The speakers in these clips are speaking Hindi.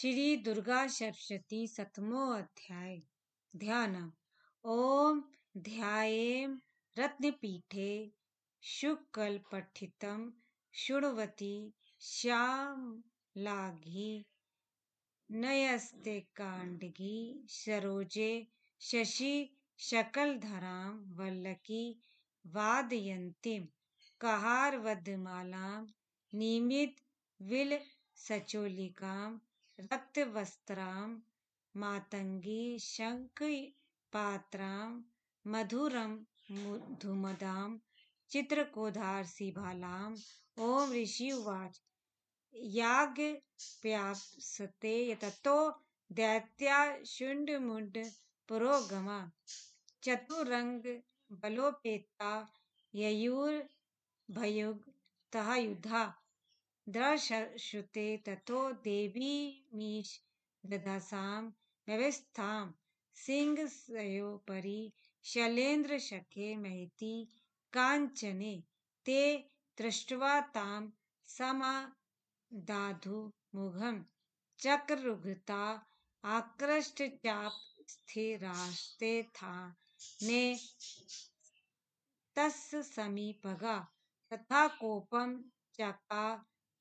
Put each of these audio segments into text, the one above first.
श्री दुर्गा सप्तशती सतमो अध्याय। ध्यान ओम ध्यायेम रत्नपीठे शुक्ल पठितम शुणवती श्याम लाघी नयस्ते कांडगी सरोजे शशि शकलधराम वल्लकी वादयंतीम कहार वदमालाम निमित विल सचोलिकाम रक्तवस्त्रां, मातंगी, शंख पात्रां मधुरम धुमदां चित्रकोधारसिभालाम् ॐ ऋषि उवाच। याज्ञप्यासते ततो दैत्या शुण्डमुण्ड पुरोगमा। चतुरंग बलोपेता ययुर्भयुक्तः युधा द्रश्रुते ततो देवीमीश ददासां व्यवस्थां सिंहस्योपरि शैलेन्द्रशखे महति काञ्चने ते दृष्ट्वा तां समादाधुमुखं चक्रुघता आकृष्टचाप स्थिरास्ते था ने तस् समीपगा तथा कोपम चका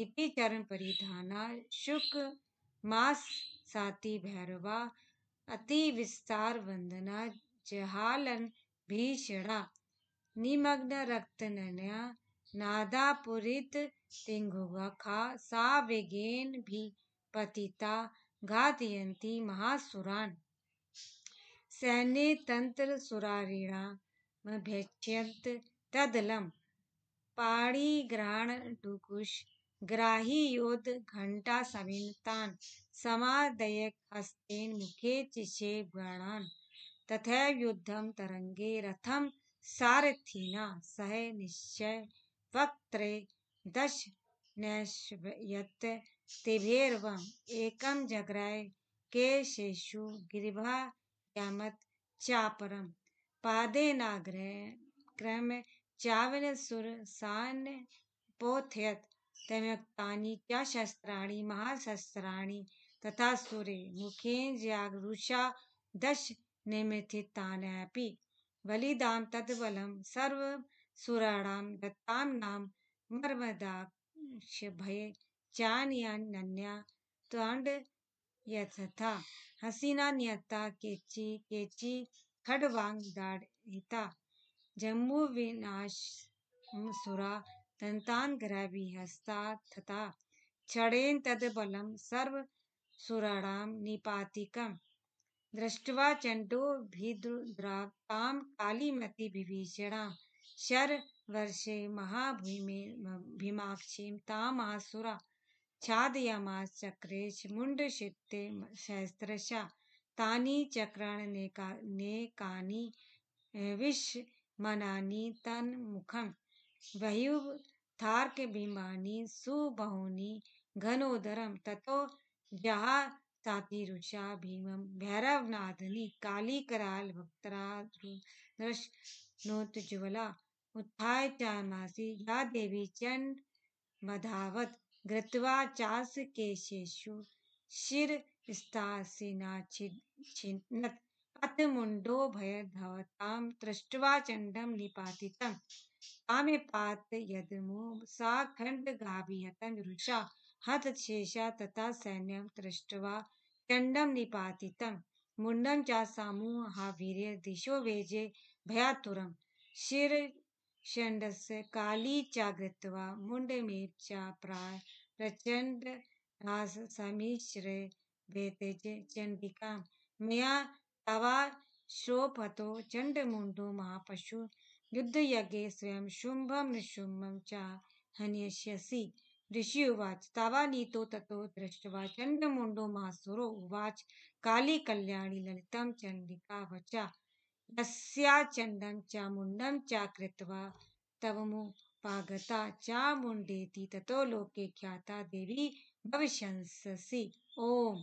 लिपि चरण परिधाना, शुक, मास, साती भैरवा, अति विस्तार वंदना, जहालन भीषणा, निमग्न रक्त नन्या नादापुरित खा सा वेगेन भी पतिता घातयंती महासुरान। सैन्य तंत्र सुरारीणा भेच्यंत तदलम पाणिग्रहण डुकुश ग्राही योद्ध घंटा सविनतान समादयक हस्तेन मुखे चिशे गणान तथा युद्धम तरंगे रथम सारथीना, सह निश्चय वक्त्रे दश नैश्यत तिभेर्वम एकम जग्राय के शेषु गिरिभा यामत चापरम पादे नाग्रह क्रम चावन सुर सान पोथयत तम्यक्तानि च शस्त्राणि महाशस्त्राणि तथा सुरे मुखे जागरुषा दश निमिथितान्यपि बलिदां तद्बलं सर्व सुराणां दत्तां नाम मर्मदाक्ष भय चान्यान्या तांड यथथा। हसीना नियता केची केची खडवांग दाढ़िता जम्मू विनाश सुरा तंतान ग्रहवी हस्ता तथा क्षणेन तद्बलं सर्व सुराणां निपातिकम् दृष्ट्वा शर वर्षे महाभूमि भीमाक्षीं तामासुरा छादयामास चक्रेश मुण्डशित्ते सहस्रशा तानि चक्राण्यनेकानि विषमनानि तन्मुखं बह्यूथार्कबिम्बानि सुबहुनि घनोदरं ततो जहासातिरुषा भीमं भैरवनादनि कालीकराल वक्त्रादृशनोज्ज्वला उत्थाय चामासि या देवी चण्डमधावत् घृत्वा चासकेशेषु शिरस्तासिनाच्छिन्नत् अथ मुण्डो भयधवतां दृष्ट्वा चण्डं निपातितं। तामेपातयदमु सा खड्गाभिहतं रुषा हतशेषा तथा सैन्यं दृष्ट्वा चण्डं निपातितं। मुण्डं च सामूहावीर्य दिशो वेजे भयातुरं। शिरषण्डस्य काली चागृत्वा मुण्डमेव प्राय प्रचण्ड समिश्रे वेतेज चण्डिकां। मया तवा श्रोफतो चण्डमुण्डो महापशु युद्धयज्ञे स्वयं शुम्भं निशुम्भं च हनयिष्यसि। ऋषि उवाच तावानीतो ततो दृष्ट्वा चण्डमुण्डो मासुरो उवाच काली कल्याणी ललितं चण्डिका वचा। यस्या चण्डं च मुण्डं च कृत्वा तवमुपागता चामुण्डेति ततो लोके ख्याता देवी भविष्यंसि ॐ